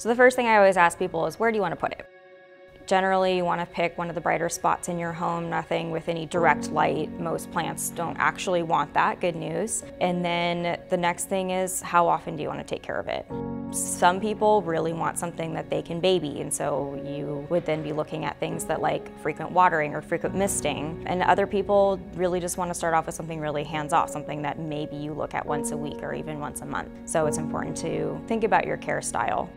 So the first thing I always ask people is where do you want to put it? Generally, you want to pick one of the brighter spots in your home, nothing with any direct light. Most plants don't actually want that, good news. And then the next thing is how often do you want to take care of it? Some people really want something that they can baby, and so you would then be looking at things that like frequent watering or frequent misting. And other people really just want to start off with something really hands-off, something that maybe you look at once a week or even once a month. So it's important to think about your care style.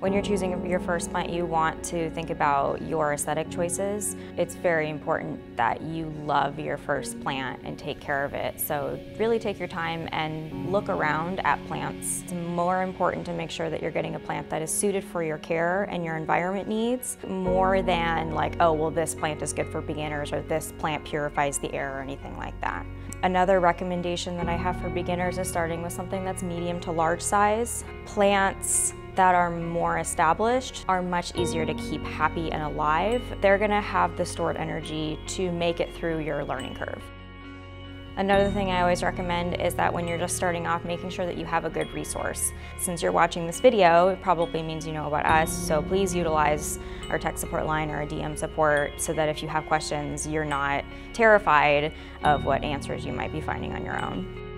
When you're choosing your first plant, you want to think about your aesthetic choices. It's very important that you love your first plant and take care of it. So really take your time and look around at plants. It's more important to make sure that you're getting a plant that is suited for your care and your environment needs more than like, oh, well, this plant is good for beginners or this plant purifies the air or anything like that. Another recommendation that I have for beginners is starting with something that's medium to large size. Plants that are more established are much easier to keep happy and alive. They're gonna have the stored energy to make it through your learning curve. Another thing I always recommend is that when you're just starting off, making sure that you have a good resource. Since you're watching this video, it probably means you know about us, so please utilize our tech support line or our DM support so that if you have questions, you're not terrified of what answers you might be finding on your own.